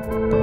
Bye.